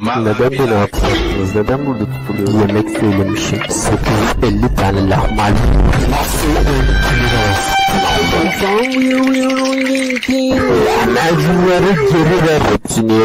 Neden beni hatırlattınız? Neden burada tutuluyoruz? Yemek söylemişim. 850 tane lahmacun. Nasıl öldürüyoruz? Lahmacunları geri ver hepsini.